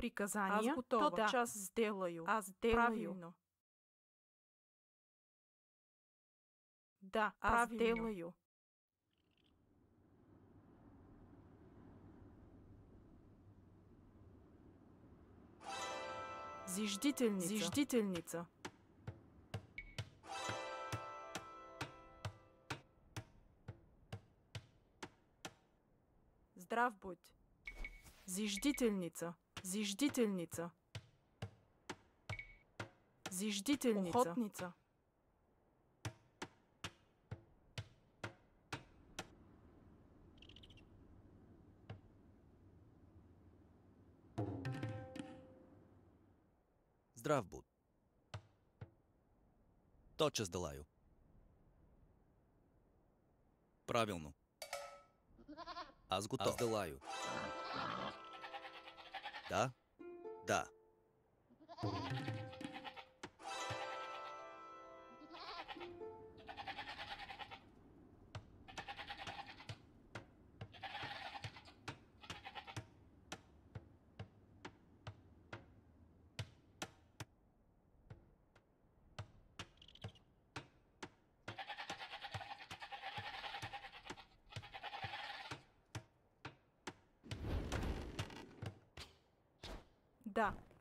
Приказания. Аз готова. Тот час сделаю. Аз делаю. Правильно. Да, аз Правильно. делаю. Зиждителница. Зиждителница. Здрав будь. Зиждительница. Зиждительница. Зиждительница. Охотница. Здрав буд. Тотчас, Далайо. Правилно. Аз готов. Аз Далайо. Да? Да.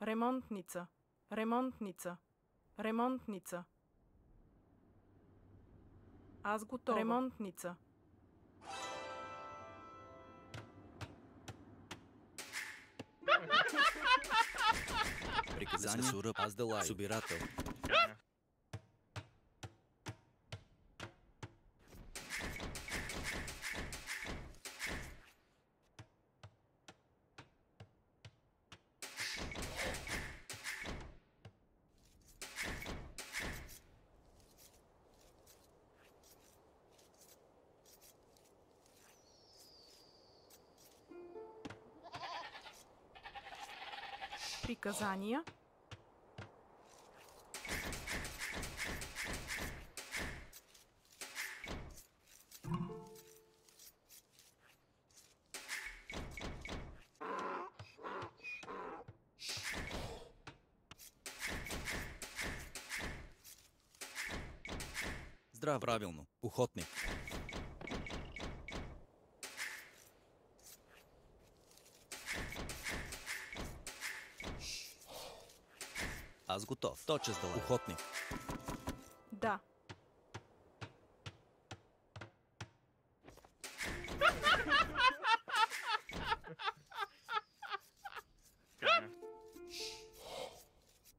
Ремонтница. Ремонтница. Ремонтница. Аз готова. Ремонтница. Приказание. Суръб. Аз Далайо. Собирател. Приказания. Здрав. Правилно. Охотник. Тотчас, Далайо. Охотник. Да.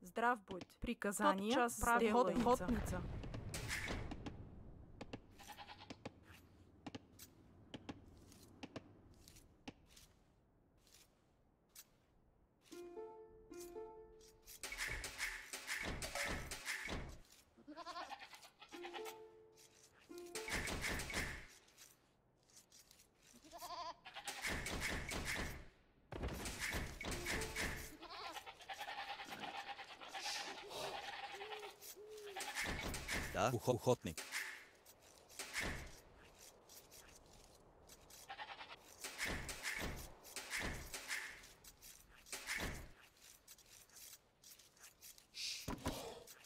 Здрав будь. Приказания. Тот час сделается. Охотница. Охотник.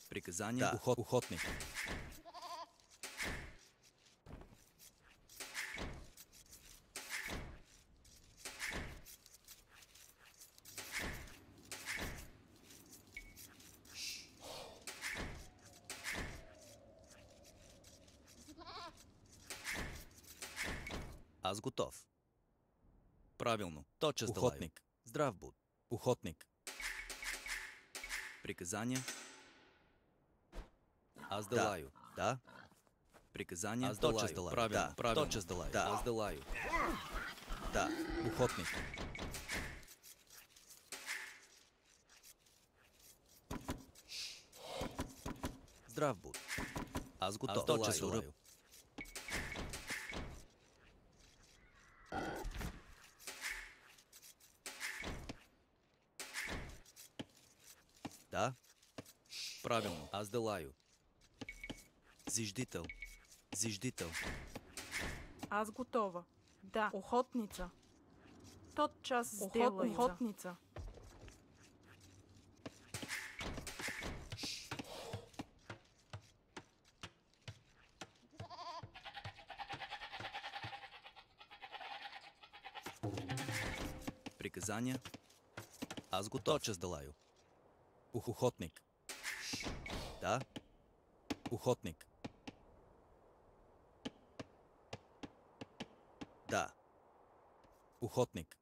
Приказание. Да. Охотник. Аз готов. Правилно. Тотчас, Охотник. Здрав буд. Охотник. Приказания. Аз Далайо. Да. Приказания. Аз Тотчас Далайо. Правилно. Да. Правилно. Тотчас Далайо. Да. Аз Далайо. Да. Охотник. Здрав буд. Аз готов. Аз Тотчас Далайо. Далайо. Зиждител. Зиждител. Аз готова. Да. Охотница. Тот час сделаю. Охот, охотница. Приказания. Аз готов. Тот час Далайо. Ухохотник. Да. Охотник. Да. Охотник.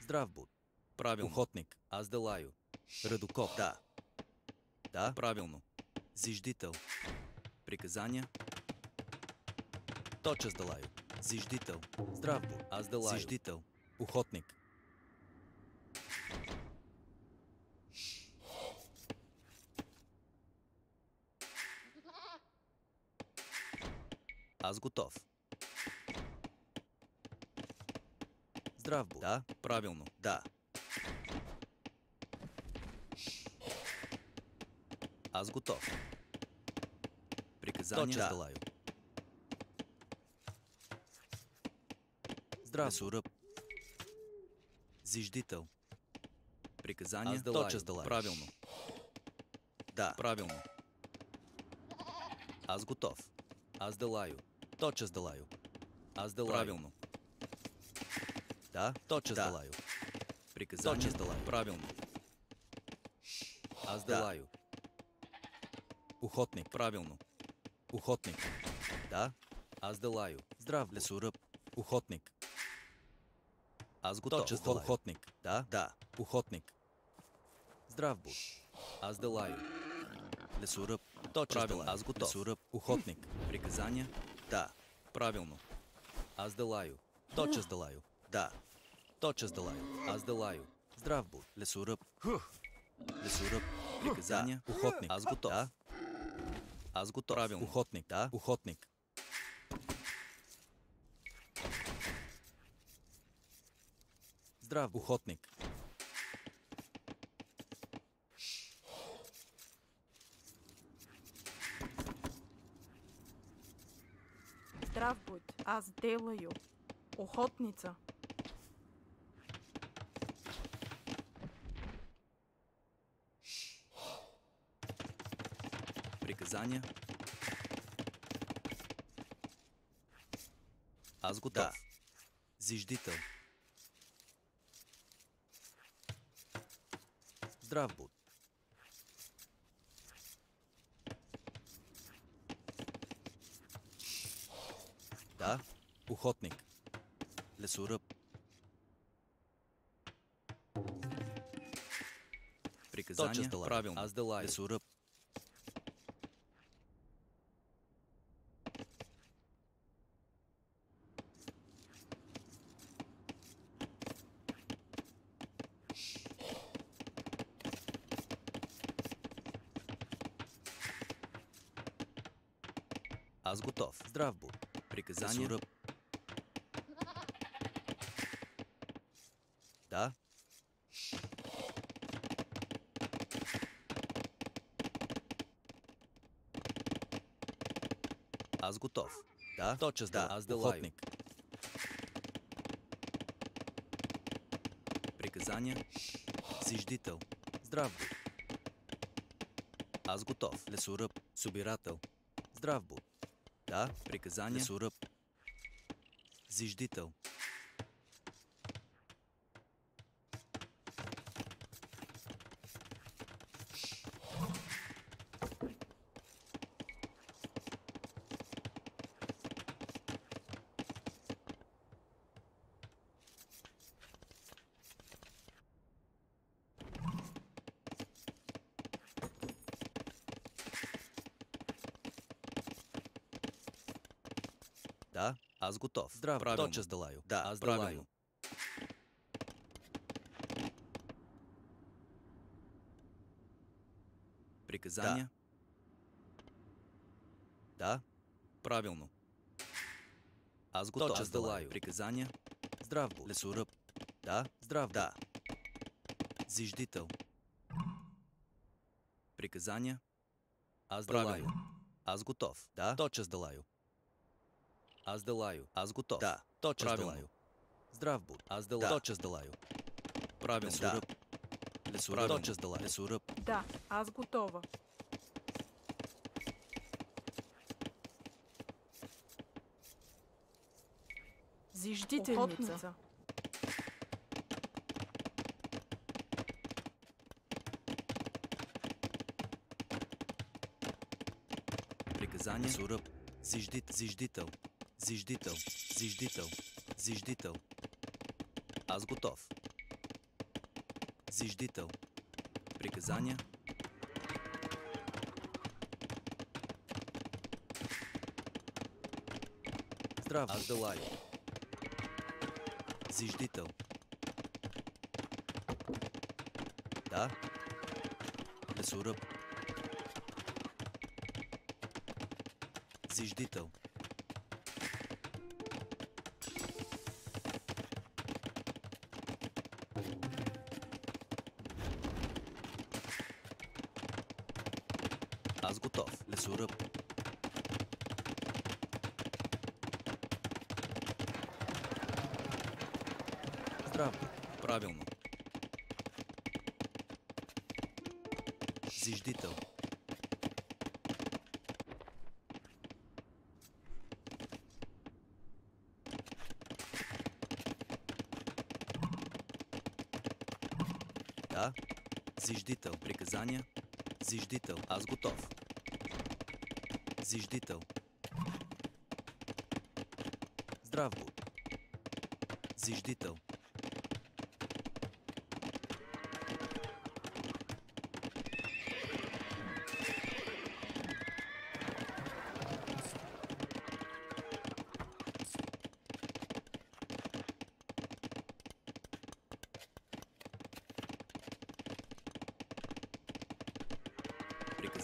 Здрав буд. Правилно. Охотник. Аз Делайо. Радокоп. Да. Да. Правилно. Зиждител. Приказания? Точа с. Зиждител. Здрав буд. Аз Делайо. Зиждител. Охотник. Аз готов. Здрав буд. Да, правилно. Да. Аз готов. Приказания Точно. да. Далайо. Здрав Суръб. Зиждител. Приказания Аз с Далайо. Правилно. Да. Правилно. Аз готов. Аз Далайо. Точа с Далайо. Аз Далайо. Правилно. Да, точа с Да. Далайо. Приказания Точа с Далайо. Правилно. Аз Да. Далайо. Охотник. Правилно. Охотник. Да. Аз Далайо. Здрав. Лесоръб. Охотник. Аз готов. Точа с Далайо. Охотник. Да. Да. Охотник. Здрав буд. Аз Далайо. Лесоръб. Точа с Правилно. Аз готов. Лесоръб. Охотник. Приказания? Да. Правилно. Аз Далайо. Точа с Далайо. Да. Точа с Далайо. Аз Далайо. Здрав буд. Лесоръб. Лесоръб. Приказания? Охотник. Аз готов. Да. Аз готов. Правилно. Охотник. Да. Охотник. Здрав. Охотник. Здрав будь. Аз делаю. Охотница. Приказания? Аз готов. Да. Зиждител. Здрав буд. Да, охотник. Лесоръб. Приказания? Далайо. Правилно. Аз Делайо. Лесоръб. Аз готов. Здрав буд. Лесоръб. Да. Аз готов. Да. Точа с Да, Аз Делайо. Охотник. Приказания? Зиждител. Здрав буд. Аз готов. Лесоръб. Собирател. Здрав буд. Да. Приказания? Лесоръб. Зиждител. Да, аз готов. Здрав, Правилно. точа с Далайо. Да, Аз правилно. Далайо. Приказания? Да. Правилно. Аз готов. Точа Аз с Далайо. Далайо. Приказания? Здрав буд. Лесоръб. Да. Здрав Да. Зиждител. Приказания? Аз. Далайо. Аз готов. Да. Точа с Далайо. Аз Далайо. Аз готов. Да. Точа с Правилно. Далайо. Здрав буд. Аз Далайо. Да. Точа с Далайо. Правилно. Лесоръб. Лесоръб. Правилно. Точа с Далайо. Лесоръб. Да, аз готова. Зиждителница. Охотница. Приказание суръб. Зиждит, зиждител. Зиждител, зиждител, зиждител. Аз готов. Зиждител. Приказания. Здрав. Аз Делай. Зиждител. Да. Лесоръб. Зиждител. Аз готов. Лесоръб. Здраво. Правилно. Зиждител. Да. Зиждител. Приказания. Зиждител. Аз готов. Зиждител. Здрав буд. Зиждител.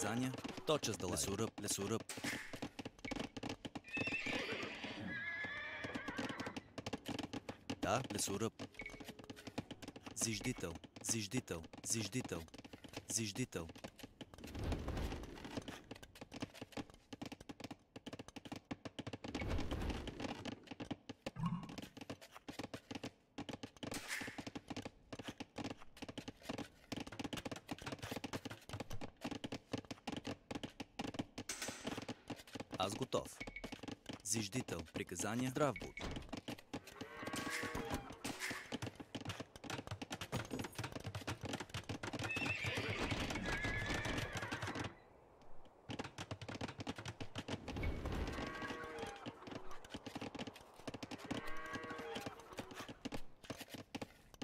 Приказания. Точа с дала. Лесоръб, лесоръб. Да, лесоръб. Зиждител, зиждител, зиждител, зиждител. Аз готов. Приказания, здрав буд.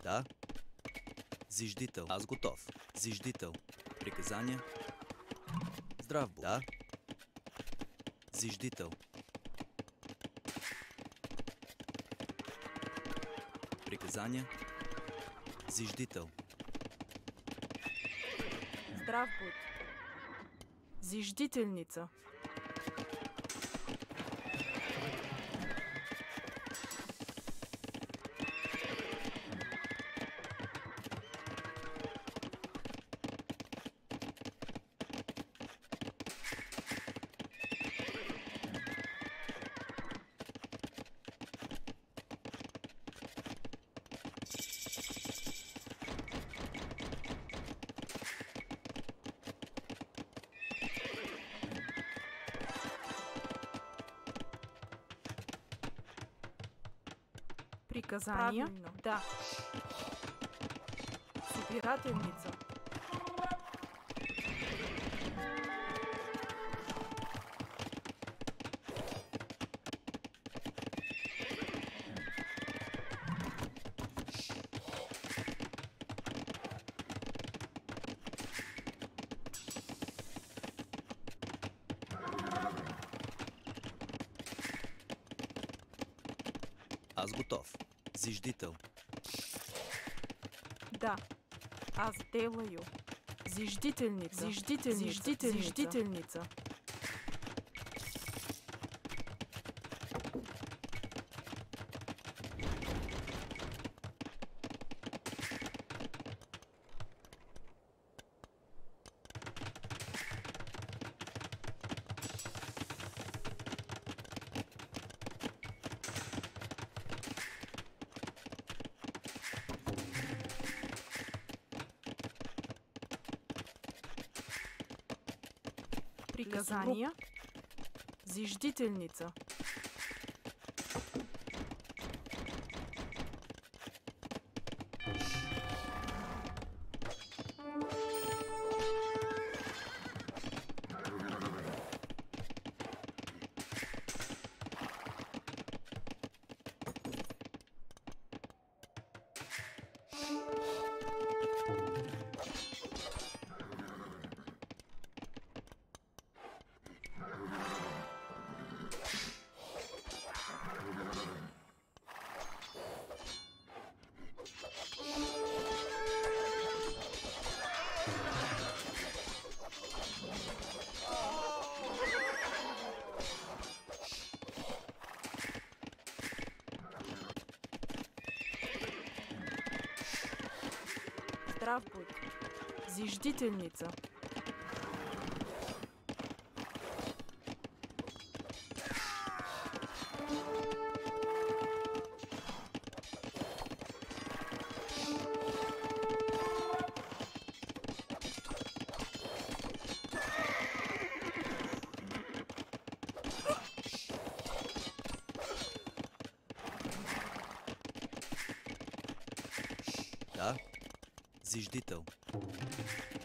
Да. Зиждител. Аз готов. Зиждител. Приказания. Здрав буд. Да. Зиждител. Приказания. Зиждител. Здрав будь. Зиждителница. Приказания. Правильно. Да. Собирателница. Аз готов. Зиждител. Да. Аз делаю. Зиждителница. Зиждителница. Зиждителница. Зиждителница. Приказания. Зиждителница. Зиждителница. Да. Зиждител. Thank you.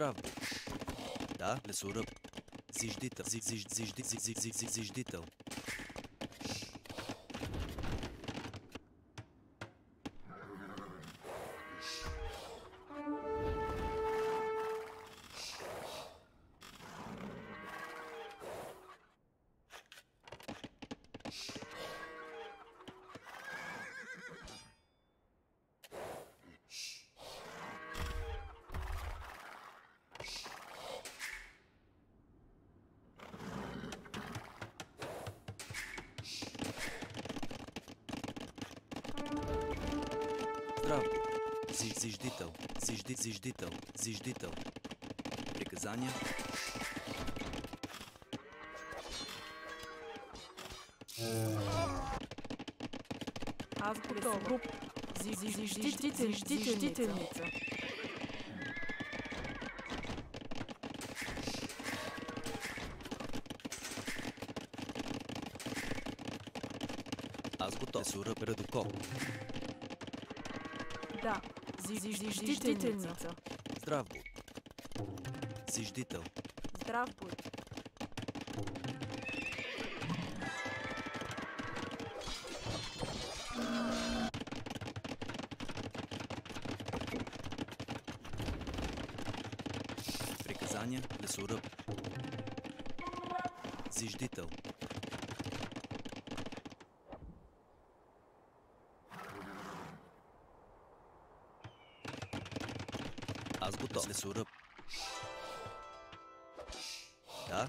Здрав будь. Да, лесоръб. Зиждител. Зиж, зиж, зижди, зиждител. Зижди, зиждител. Зиждител. Приказания. Аз готова. Зиждителница. Аз готов. Лесоръб Радокоп. Зиждителница. Здрав будь. Зиждител. Здрав будь. Приказания. Лесоръб. Зиждител. Аз готов. Лесоръб. Да.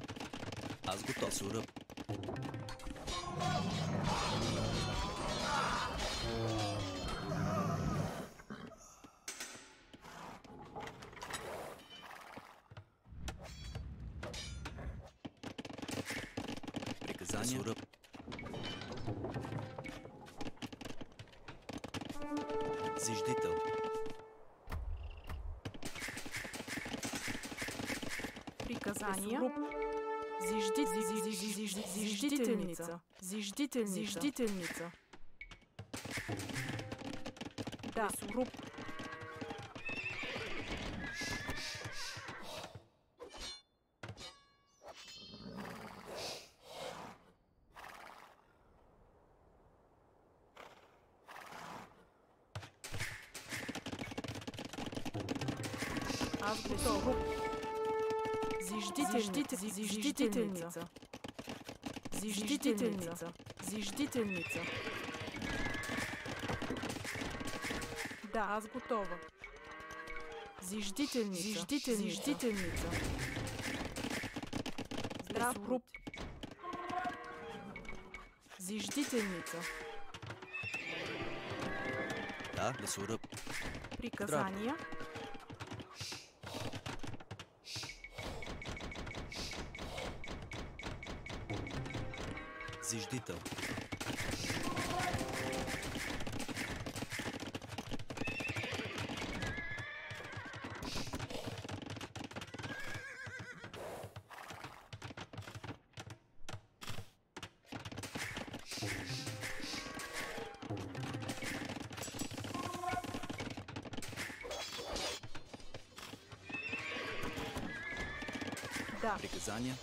Аз готов. Лесоръб. Зижди, зиждителница. Зиждителница. Зиждителница. Да. Суруб. Зиждителница. Зиждителница. Да, аз готова. Зиждителница. Зиждителница. Зиждителница. Здрав груп. Зиждителница. Да, лесоръб. Приказания. exigităm. Da. Prikazanja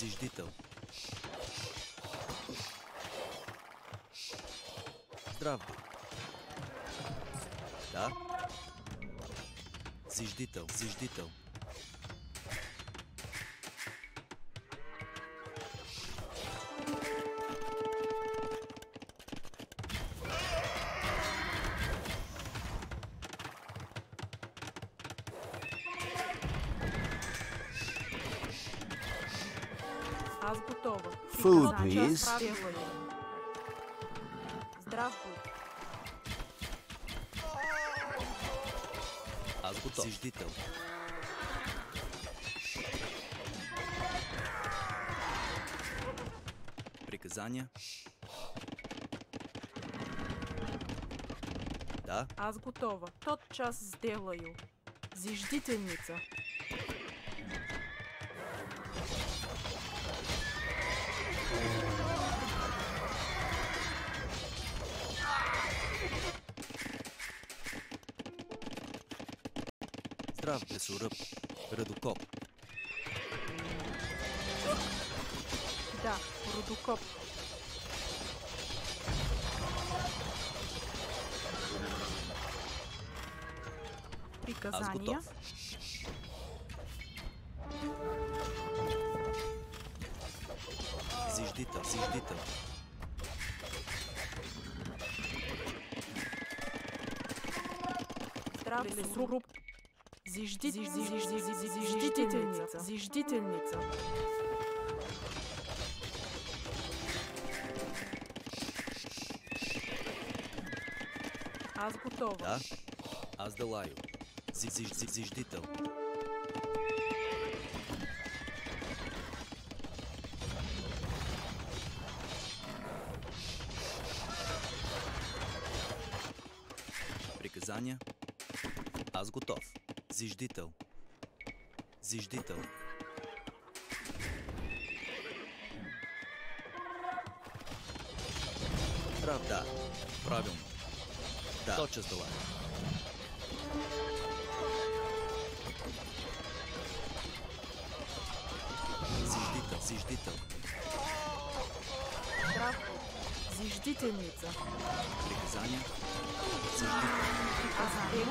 Зиждител. Здрав бъд. Да. Зиждител, зиждител. Аз готова. Food, Приказания. please. Делаю. Здрав будь. Аз готов. Зиждител. Приказания. Да. Аз готова. Тот час сделаю. Зиждителница. Здрав лесоръб. Радокоп. Да, рудокоп. Аз Приказания. Зиждител, зиждител. Здрав лесоруб. Зижди, зиж, зиж, зиж, зиж, зиж, зиждителница. Зиждителница. Аз готова. Да. Аз зиж, зиж, зиждител. Зиждител. Зиждител. Прав, да. Правилно. Да. Точно дела. Зиждител, зиждител. Здрав будь. Зиждителница. Приказания. Зиждител. Приказания.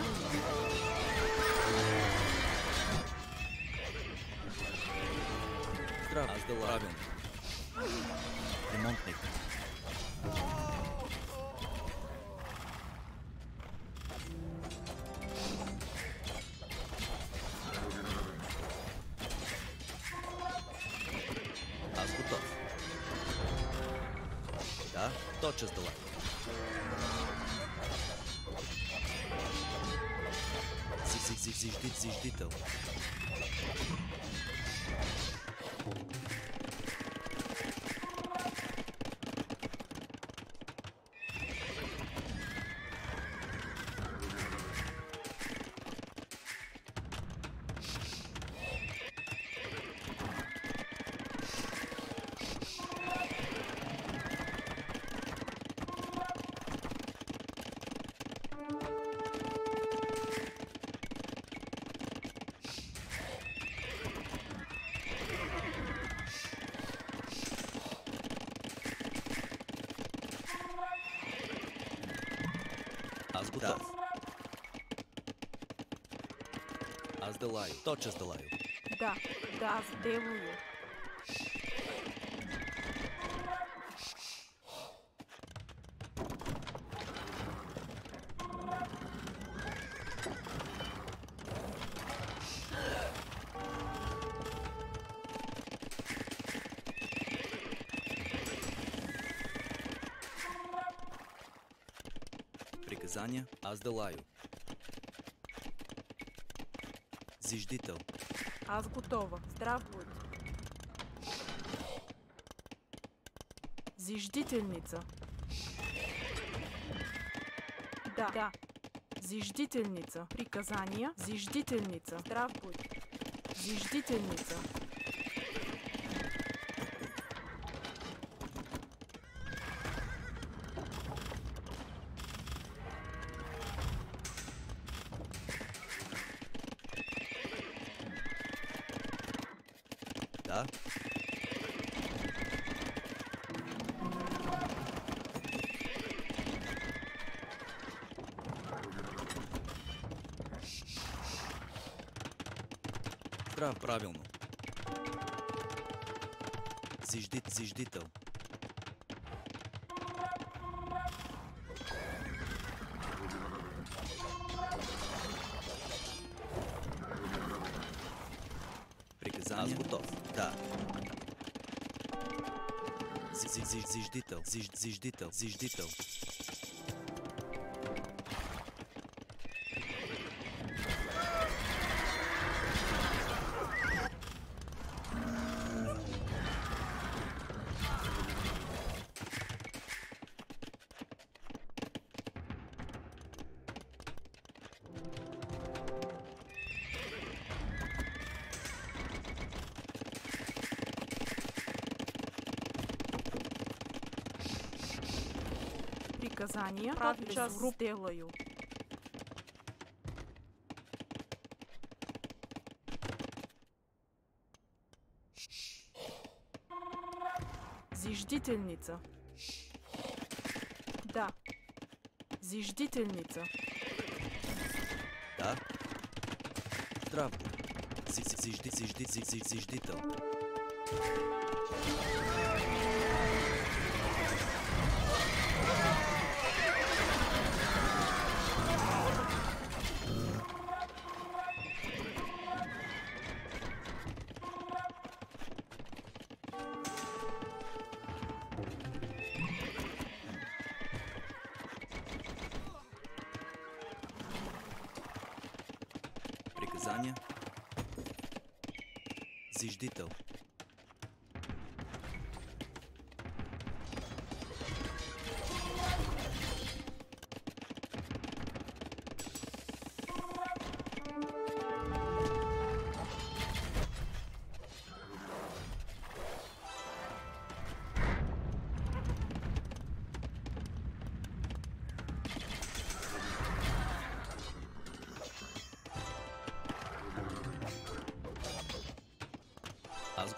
Здрав. Аз дела. Правилно. Ремонтник. Аз готов. Аз делаю. Точно делаю. Да, да, аз Приказания. Аз делаю. Зиждител. Аз готова. Здрав будь. Зиждителница. Да. Да. Зиждителница. Приказания. Зиждителница. Здрав будь. Зиждителница. Зиждит, зиждител. Приказание. Аз готов. Да. Зи- зи- зи- Зиждител. Зиж- Зиждител. Зиждител. Приказания Прави без час. груп делаю. Зиждительница. Да. Зиждительница. Да. Здрав. Зи- зи- Зижди, зижди, зи-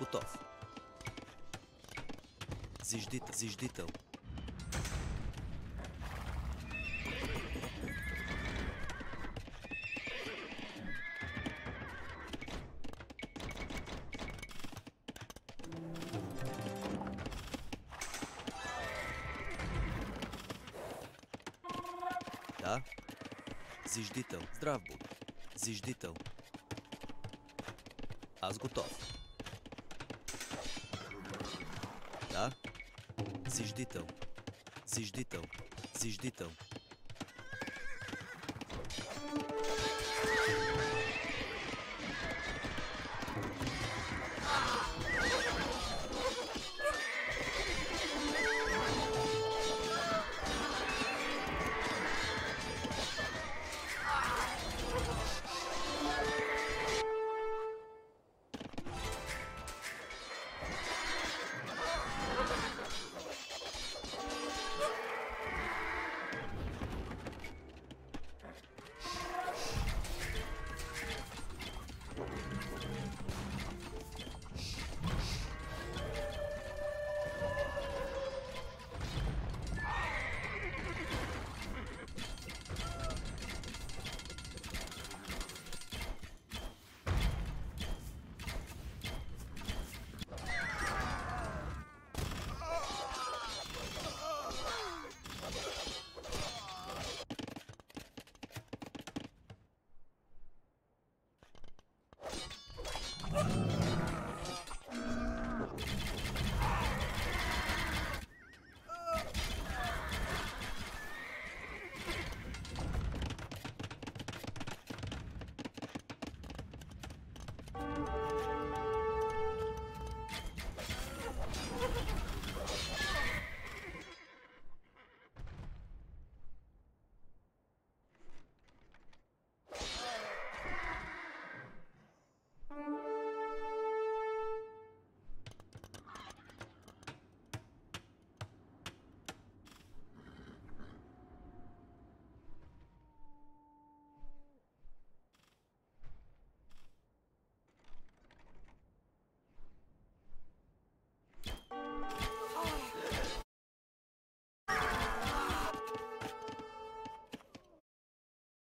готов. Зиждител, зиждител. Да. Зиждител. Здрав будь. Зиждител. Аз готов. Да? Зиждител. Зиждител. Зиждител.